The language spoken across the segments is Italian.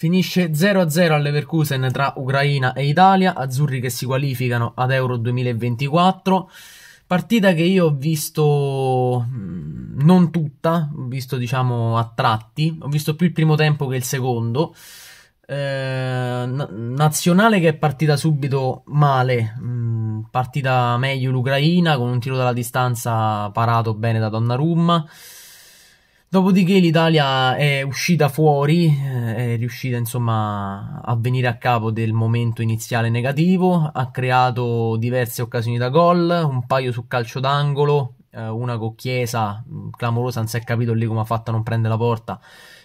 Finisce 0-0 al Leverkusen tra Ucraina e Italia, azzurri che si qualificano ad Euro 2024. Partita che io ho visto mm, non tutta, ho visto diciamo a tratti, ho visto più il primo tempo che il secondo. Eh, nazionale che è partita subito male, mm, partita meglio l'Ucraina con un tiro dalla distanza parato bene da Donnarumma. Dopodiché l'Italia è uscita fuori, eh, è riuscita insomma a venire a capo del momento iniziale negativo, ha creato diverse occasioni da gol, un paio su calcio d'angolo, eh, una con Chiesa, mm, clamorosa, non si è capito lì come ha fatto a non prendere la porta,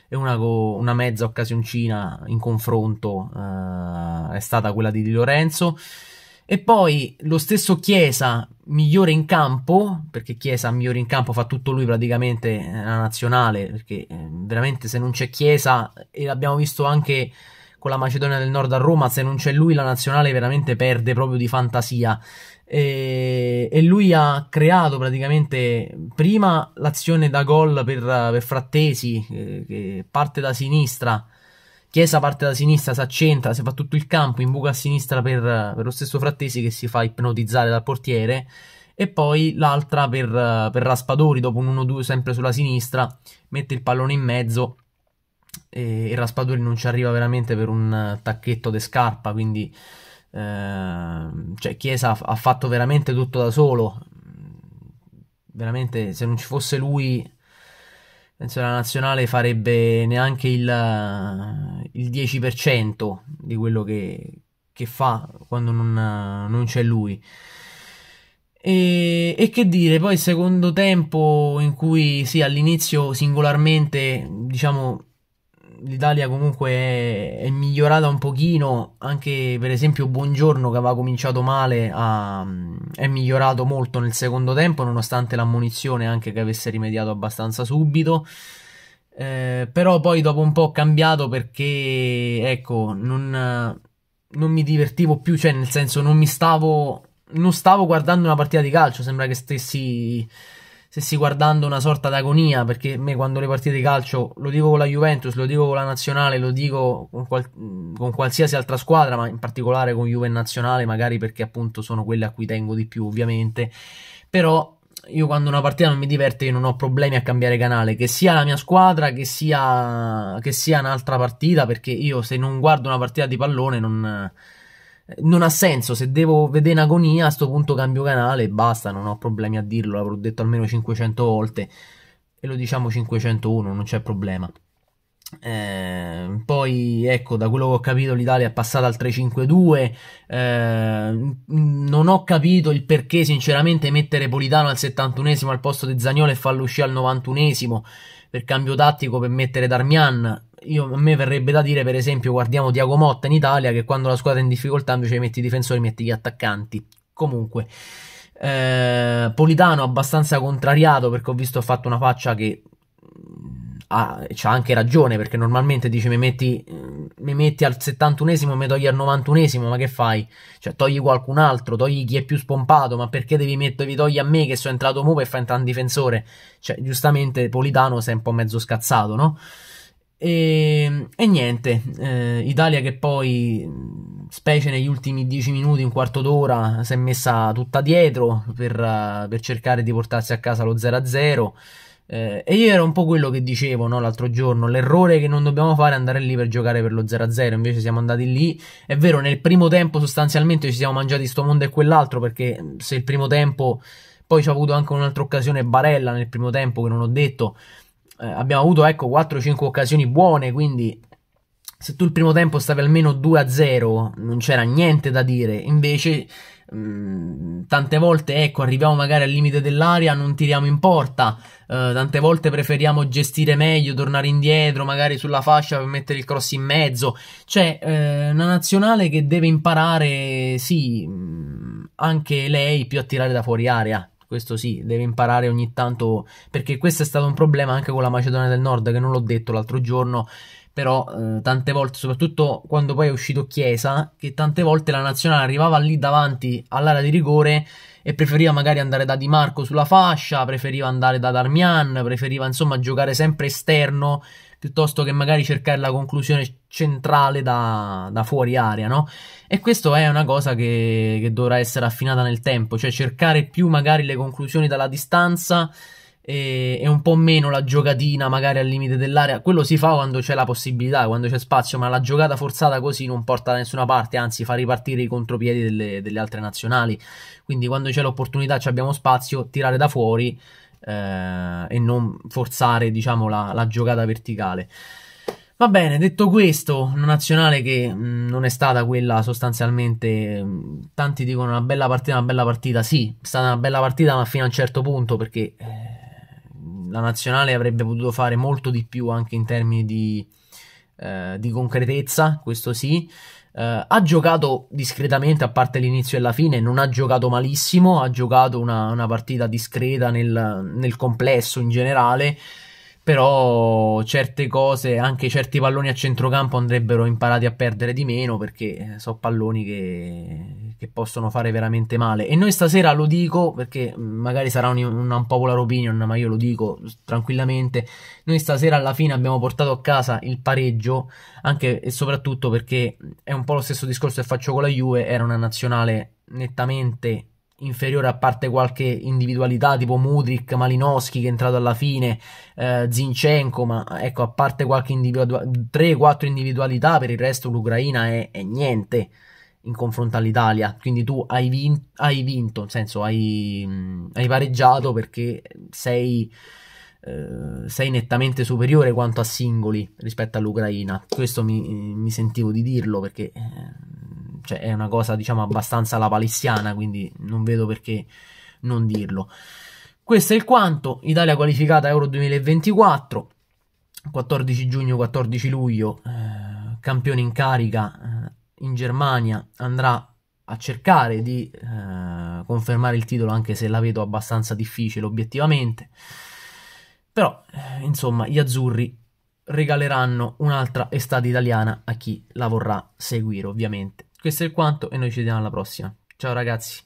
e una, con una mezza occasioncina in confronto eh, è stata quella di Di Lorenzo. E poi lo stesso Chiesa, migliore in campo, perché Chiesa migliore in campo fa tutto lui praticamente la nazionale, perché eh, veramente se non c'è Chiesa, e l'abbiamo visto anche con la Macedonia del Nord a Roma, se non c'è lui la nazionale veramente perde proprio di fantasia. E, e lui ha creato praticamente prima l'azione da gol per, per Frattesi, eh, che parte da sinistra Chiesa parte da sinistra, si accentra, si fa tutto il campo, in buca a sinistra per, per lo stesso Frattesi che si fa ipnotizzare dal portiere e poi l'altra per, per Raspadori dopo un 1-2 sempre sulla sinistra mette il pallone in mezzo e, e Raspadori non ci arriva veramente per un tacchetto de scarpa quindi eh, cioè Chiesa ha, ha fatto veramente tutto da solo. Veramente se non ci fosse lui penso la nazionale farebbe neanche il, il 10% di quello che, che fa quando non, non c'è lui. E, e, che dire, poi il secondo tempo in cui sì, all'inizio singolarmente, diciamo, l'Italia comunque è, migliorata un pochino, anche per esempio Buongiorno che aveva cominciato male ha, è migliorato molto nel secondo tempo nonostante l'ammonizione anche che avesse rimediato abbastanza subito. Eh, però poi dopo un po' ho cambiato perché ecco non, non mi divertivo più, cioè nel senso non mi stavo non stavo guardando una partita di calcio, sembra che stessi stessi guardando una sorta d'agonia, perché a me quando le partite di calcio, lo dico con la Juventus, lo dico con la nazionale, lo dico con, qual- con qualsiasi altra squadra, ma in particolare con Juve nazionale, magari perché appunto sono quelle a cui tengo di più, ovviamente. Però io quando una partita non mi diverte, io non ho problemi a cambiare canale, che sia la mia squadra, che sia, che sia un'altra partita, perché io se non guardo una partita di pallone non non ha senso, se devo vedere in agonia a sto punto cambio canale e basta, non ho problemi a dirlo, l'avrò detto almeno 500 volte. E lo diciamo 501, non c'è problema. Eh, poi ecco da quello che ho capito l'Italia è passata al 3-5-2 eh, non ho capito il perché sinceramente mettere Politano al 71esimo al posto di Zagnolo e farlo uscire al 91esimo per cambio tattico per mettere Darmian io, a me verrebbe da dire, per esempio, guardiamo Diago Motta in Italia, che quando la squadra è in difficoltà invece metti i difensori, metti gli attaccanti. Comunque, eh, Politano abbastanza contrariato perché ho visto ha fatto una faccia che mm, ha, c'ha anche ragione perché normalmente dice mi metti, mi metti al 71esimo mi togli al 91esimo ma che fai? Cioè togli qualcun altro, togli chi è più spompato ma perché devi mettere, togli a me che sono entrato mu per fare entrare un difensore? Cioè giustamente Politano si è un po' mezzo scazzato no? E, e niente, eh, Italia che poi, specie negli ultimi 10 minuti, un quarto d'ora, si è messa tutta dietro per, uh, per cercare di portarsi a casa lo 0-0. Eh, e io era un po' quello che dicevo no, l'altro giorno: l'errore che non dobbiamo fare è andare lì per giocare per lo 0-0. Invece siamo andati lì. È vero, nel primo tempo sostanzialmente ci siamo mangiati sto mondo e quell'altro. Perché se il primo tempo, poi ci ha avuto anche un'altra occasione Barella nel primo tempo che non ho detto eh, abbiamo avuto ecco 4-5 occasioni buone, quindi se tu il primo tempo stavi almeno 2-0 non c'era niente da dire, invece mm, tante volte ecco arriviamo magari al limite dell'area, non tiriamo in porta, eh, tante volte preferiamo gestire meglio, tornare indietro, magari sulla fascia per mettere il cross in mezzo, c'è eh, una nazionale che deve imparare, sì, mm, anche lei più a tirare da fuori area questo sì, deve imparare ogni tanto, perché questo è stato un problema anche con la Macedonia del Nord, che non l'ho detto l'altro giorno, però eh, tante volte, soprattutto quando poi è uscito Chiesa, che tante volte la nazionale arrivava lì davanti all'area di rigore e preferiva magari andare da Di Marco sulla fascia, preferiva andare da Darmian, preferiva insomma giocare sempre esterno piuttosto che magari cercare la conclusione centrale da, da fuori area, no? E questo è una cosa che, che dovrà essere affinata nel tempo, cioè cercare più magari le conclusioni dalla distanza e, e, un po' meno la giocatina magari al limite dell'area. Quello si fa quando c'è la possibilità, quando c'è spazio, ma la giocata forzata così non porta da nessuna parte, anzi fa ripartire i contropiedi delle, delle altre nazionali. Quindi quando c'è l'opportunità, abbiamo spazio, tirare da fuori eh, e non forzare, diciamo, la, la giocata verticale. Va bene, detto questo, una nazionale che mh, non è stata quella sostanzialmente. Mh, tanti dicono una bella partita, una bella partita. Sì, è stata una bella partita, ma fino a un certo punto perché eh, la nazionale avrebbe potuto fare molto di più anche in termini di, eh, di concretezza, questo sì. Uh, ha giocato discretamente a parte l'inizio e la fine, non ha giocato malissimo, ha giocato una, una partita discreta nel, nel, complesso in generale però certe cose, anche certi palloni a centrocampo andrebbero imparati a perdere di meno perché eh, sono palloni che, che, possono fare veramente male. E noi stasera lo dico perché mm, magari sarà un, un unpopular opinion, ma io lo dico tranquillamente. Noi stasera alla fine abbiamo portato a casa il pareggio anche e soprattutto perché è un po' lo stesso discorso che faccio con la Juve, era una nazionale nettamente inferiore a parte qualche individualità tipo Mudrik, Malinowski che è entrato alla fine, eh, Zinchenko, ma ecco a parte qualche individualità, 3-4 individualità per il resto l'Ucraina è, è, niente in confronto all'Italia, quindi tu hai, vin- hai vinto, nel senso hai, mh, hai pareggiato perché sei, eh, sei nettamente superiore quanto a singoli rispetto all'Ucraina, questo mi, mi sentivo di dirlo perché... Eh, cioè è una cosa diciamo abbastanza la palissiana, quindi non vedo perché non dirlo. Questo è il quanto, Italia qualificata Euro 2024, 14 giugno, 14 luglio, eh, campione in carica eh, in Germania, andrà a cercare di eh, confermare il titolo anche se la vedo abbastanza difficile obiettivamente. Però, eh, insomma, gli azzurri regaleranno un'altra estate italiana a chi la vorrà seguire, ovviamente. Questo è quanto e noi ci vediamo alla prossima. Ciao ragazzi.